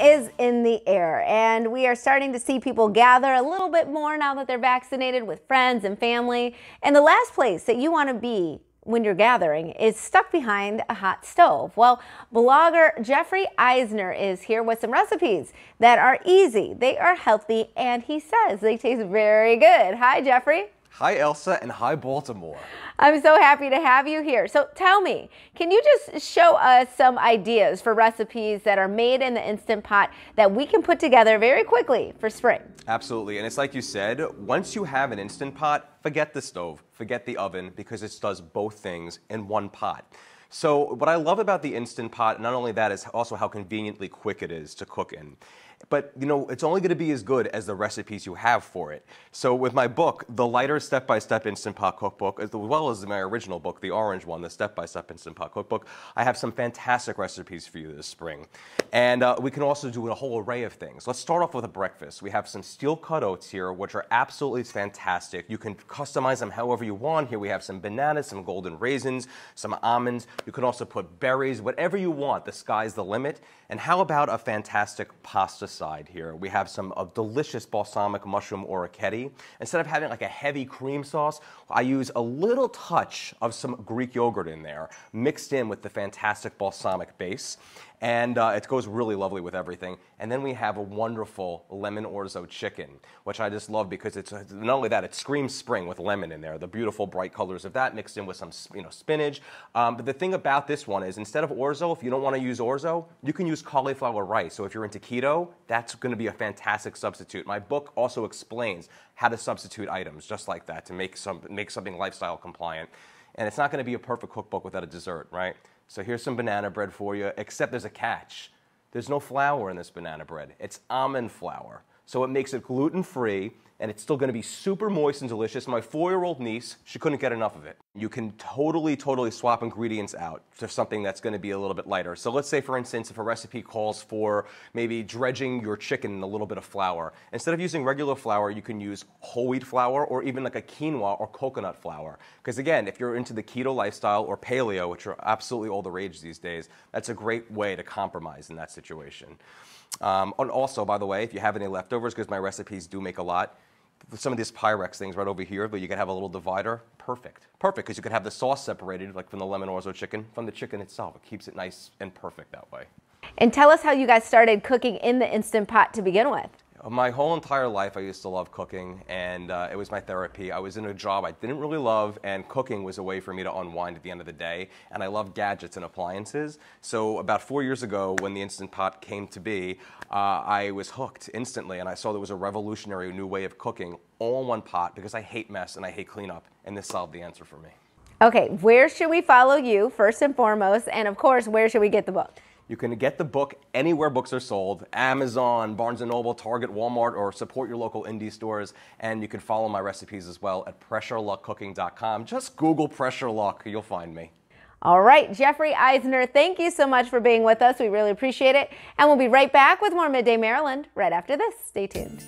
is in the air, and we are starting to see people gather a little bit more now that they're vaccinated with friends and family. And the last place that you want to be when you're gathering is stuck behind a hot stove. Well, blogger Jeffrey Eisner is here with some recipes that are easy, they are healthy, and he says they taste very good. Hi, Jeffrey. Hi, Elsa, and hi, Baltimore. I'm so happy to have you here. So tell me, can you just show us some ideas for recipes that are made in the Instant Pot that we can put together very quickly for spring? Absolutely, and it's like you said, once you have an Instant Pot, forget the stove, forget the oven, because it does both things in one pot. So what I love about the Instant Pot, not only that, is also how conveniently quick it is to cook in. But you know, it's only going to be as good as the recipes you have for it. So with my book, the lighter step-by-step Instant Pot cookbook, as well as my original book, the orange one, the step-by-step Instant Pot cookbook, I have some fantastic recipes for you this spring. And uh, we can also do a whole array of things. Let's start off with a breakfast. We have some steel cut oats here, which are absolutely fantastic. You can customize them however you want. Here we have some bananas, some golden raisins, some almonds. You can also put berries, whatever you want. The sky's the limit. And how about a fantastic pasta side here? We have some of delicious balsamic mushroom orecchiette. Instead of having like a heavy cream sauce, I use a little touch of some Greek yogurt in there, mixed in with the fantastic balsamic base and uh, it goes really lovely with everything. And then we have a wonderful lemon orzo chicken, which I just love because it's not only that, it screams spring with lemon in there. The beautiful bright colors of that mixed in with some you know spinach. Um, but the thing about this one is instead of orzo, if you don't want to use orzo, you can use cauliflower rice. So if you're into keto, that's going to be a fantastic substitute. My book also explains how to substitute items just like that to make some make something lifestyle compliant. And it's not going to be a perfect cookbook without a dessert, right? So here's some banana bread for you, except there's a catch. There's no flour in this banana bread. It's almond flour. So it makes it gluten free and it's still going to be super moist and delicious. My four-year-old niece, she couldn't get enough of it. You can totally, totally swap ingredients out for something that's going to be a little bit lighter. So let's say, for instance, if a recipe calls for maybe dredging your chicken in a little bit of flour, instead of using regular flour, you can use whole wheat flour or even like a quinoa or coconut flour. Because again, if you're into the keto lifestyle or paleo, which are absolutely all the rage these days, that's a great way to compromise in that situation. Um, and also, by the way, if you have any leftovers, because my recipes do make a lot, some of these Pyrex things right over here, but you can have a little divider. Perfect. Perfect, because you could have the sauce separated, like from the lemon orzo chicken, from the chicken itself. It keeps it nice and perfect that way. And tell us how you guys started cooking in the Instant Pot to begin with. My whole entire life, I used to love cooking, and uh, it was my therapy. I was in a job I didn't really love, and cooking was a way for me to unwind at the end of the day. And I love gadgets and appliances. So about four years ago, when the Instant Pot came to be, uh, I was hooked instantly, and I saw there was a revolutionary new way of cooking all in one pot because I hate mess and I hate cleanup, and this solved the answer for me. Okay, where should we follow you first and foremost? And of course, where should we get the book? You can get the book anywhere books are sold Amazon, Barnes & Noble, Target, Walmart, or support your local indie stores. And you can follow my recipes as well at pressureluckcooking.com. Just Google Pressure Luck, you'll find me. All right, Jeffrey Eisner, thank you so much for being with us. We really appreciate it. And we'll be right back with more Midday Maryland right after this. Stay tuned.